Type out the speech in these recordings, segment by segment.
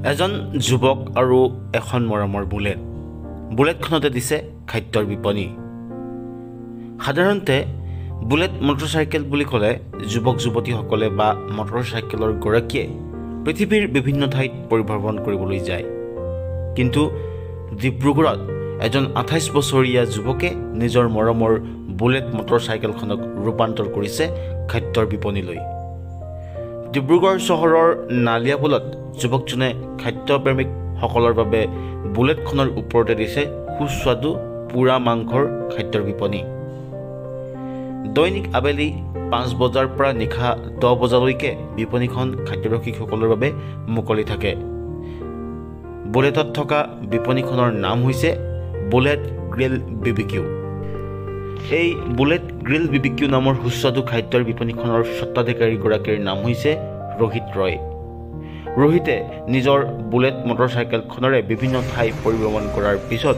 এজন যুৱক আৰু এখন মৰমৰ বুলেট। বুলেটখনতে দিছে খাদ্যৰ বিপণী। সাধাৰণতে বুলেট মটৰচাইকেল বুলি ক'লে যুৱক যুৱতীসকলে বা মটৰচাইকেলৰ গৰাকীয়ে পৃথিৱীৰ বিভিন্ন ঠাইত পৰিভ্ৰমণ কৰিবলৈ যায়। কিন্তু ডিব্ৰুগড়ত এজন আঠাইছ বছৰীয়া যুৱকে নিজৰ মৰমৰ বুলেট মটৰচাইকেলখনক ৰূপান্তৰ কৰিছে খাদ্যৰ বিপণীলৈ। ডিব্ৰুগড় চহৰৰ নালিয়াপুলত যুৱকজনে খাদ্যপ্ৰেমিকসকলৰ বাবে বুলেটখনৰ ওপৰতে দিছে সুস্বাদু পোৰা মাংসৰ খাদ্যৰ বিপণী। দৈনিক আবেলি পাঁচ বজাৰ পৰা নিশা দহ বজালৈকে বিপণীখন খাদ্যৰসিকসকলৰ বাবে মুকলি থাকে। বুলেটত থকা বিপণীখনৰ নাম হৈছে Bullet Grill B B Q এই Bullet Grill B B Q নামৰ সুস্বাদু খাদ্যৰ বিপণীখনৰ স্বত্বাধিকাৰীগৰাকীৰ নাম হৈছে ৰোহিত ৰয়। ৰোহিতে নিজৰ বুলেট মটৰচাইকেলখনেৰে বিভিন্ন ঠাই পৰিভ্ৰমণ কৰাৰ পিছত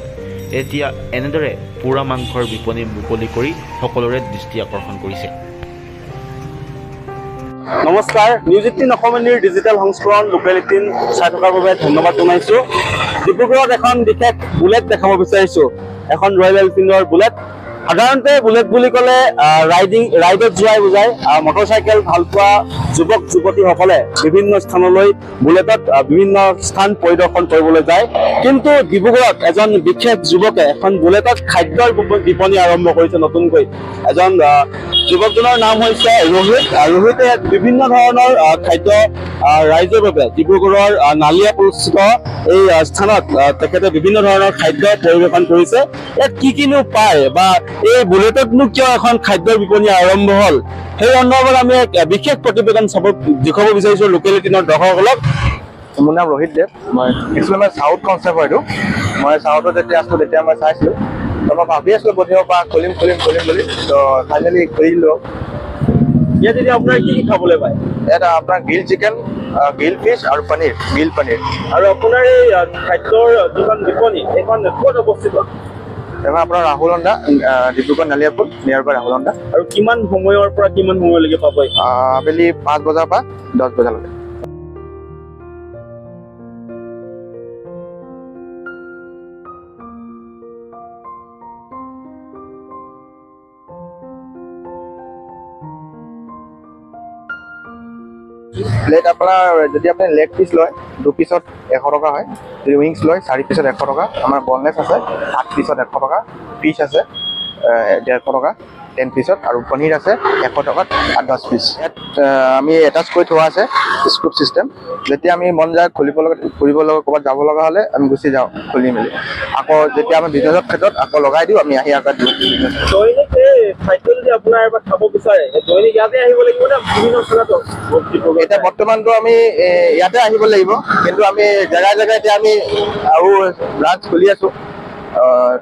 এতিয়া এনেদৰে পোৰা মাংসৰ বিপণী মুকলি কৰি সকলোৰে দৃষ্টি আকৰ্ষণ কৰিছে। নমস্কাৰ নিউজ এইটিন অসমীয়াৰ ডিজিটেল সংস্কৰণ লোকেল এইটিন চাই থকাৰ বাবে ধন্যবাদ জনাইছো। ডিব্ৰুগড়ত এখন বিশেষ বুলেট দেখাব বিচাৰিছো। এখন ৰয়েল এনফিল্ডৰ বুলেট। সাধাৰণতে বুলেট বুলি ক'লে ৰাইডিং ৰাইডত যোৱাই বুজায়। আহ, মটৰচাইকেল ভাল পোৱা যুৱক যুৱতীসকলে বিভিন্ন স্থানলৈ বুলেটত বিভিন্ন স্থান পৰিদৰ্শন কৰিবলৈ যায়। কিন্তু ডিব্ৰুগড়ত এজন বিশেষ যুৱকে এখন বুলেটত খাদ্যৰ বিপ- বিপণী আৰম্ভ কৰিছে নতুনকৈ। এজন যুৱকজনৰ নাম হৈছে ৰোহিত ৰোহিতে বিভিন্ন ধৰণৰ খাদ্য ৰাইজৰ বাবে ডিব্ৰুগড়ৰ আহ, নালিয়াপুৰস্থিত এই স্থানত তেখেতে বিভিন্ন ধৰণৰ খাদ্য পৰিৱেশন কৰিছে। ইয়াত কি কিনো পায় বা এই বুলেটতনো কিয় এখন খাদ্যৰ বিপণী আৰম্ভ হ'ল? সেই সন্দৰ্ভত আমি এক বিশেষ প্ৰতিবেদন চাব দেখুৱাব বিচাৰিছো লোকেলিটিনৰ দৰ্শকসকলক। মোৰ নাম ৰোহিত দেৱ। মই একচুৱেলি মই চাউথ কনচেপ্ট হয়তো মই চাউথত যেতিয়া আছিলোঁ তেতিয়া মই চাইছিলোঁ। তো মই ভাবি আছিলোঁ প্ৰতিভৰ পৰা খুলিম খুলিম খুলিম বুলি তো ফাইনেলি খুলিলোঁ ইয়াত এতিয়া আপোনাৰ কি কি খাবলৈ পায়? ইয়াত আপোনাৰ গ্ৰিল চিকেন গ্ৰিল ফিছ আৰু পনীৰ গ্ৰিল পনীৰ। আৰু আপোনাৰ এই খাদ্যৰ যিখন বিপণী এইখন ক'ত অৱস্থিত? এইখন আপোনাৰ ৰাহুল হন্দা ডিব্ৰুগড় নালিয়াপুৰ নিয়াৰ বাই ৰাহুল হন্দা আৰু কিমান সময়ৰ পৰা কিমান সময়লৈকে পাব আবেলি পাঁচ বজাৰ পৰা দহ বজালৈকে। প্লেট আপোনাৰ যদি আপুনি লেগ পিচ লয় দু পিচত এশ টকা হয়। যদি উইংছ লয় চাৰি পিচত এশ টকা। আমাৰ বনলেছ আছে আঠ পিচত এশ টকা। ফিচ আছে ডেৰশ টকা টেন পিচত আৰু পনীৰ আছে এশ টকাত আঠ দহ পিচ। ইয়াত আমি এটাচ কৰি থোৱা আছে স্কুপ চিষ্টেম যেতিয়া আমি মন যায় খুলিব লগা ফুৰিব লগা ক'ৰবাত যাব লগা হ'লে আমি গুচি যাওঁ খুলি মেলি। আকৌ যেতিয়া আমি বিজনেছৰ ক্ষেত্ৰত আকৌ লগাই দিওঁ আমি আহি আকৌ দিওঁ। খাদ্য যদি আপোনাৰ এবাৰ খাব বিচাৰে। এই দৈনিক ইয়াতে আহিব লাগিব নে বিভিন্ন স্থানতো? এতিয়া বৰ্তমানতো আমি ইয়াতে আহিব লাগিব। কিন্তু আমি জেগাই জেগাই এতিয়া আমি আৰু ব্ৰাঞ্চ খুলি আছো।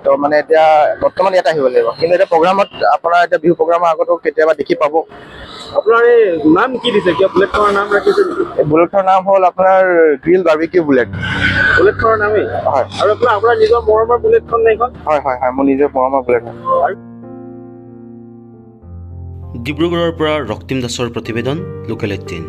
তো মানে এতিয়া বৰ্তমান ইয়াতে আহিব লাগিব। কিন্তু এতিয়া প্ৰগ্ৰামত আপোনাৰ এতিয়া বিহু প্ৰগ্ৰামৰ আগতো কেতিয়াবা দেখি পাব। আপোনাৰ এই নাম কি দিছে? কিয় বুলেটখনৰ নাম ৰাখিছে বুলেটৰ নাম হ'ল আপোনাৰ গ্ৰিল বাৰ্বিকিউ বুলেট বুলেটখনৰ নামেই? হয়। আৰু আপোনাৰ আপোনাৰ নিজৰ মৰমৰ বুলেটখন নে এইখন? হয় হয় হয় মোৰ নিজৰ মৰমৰ বুলেট হয় ডিব্ৰুগড়ৰ পৰা ৰক্তিম দাসৰ প্ৰতিবেদন লোকেল এইটিন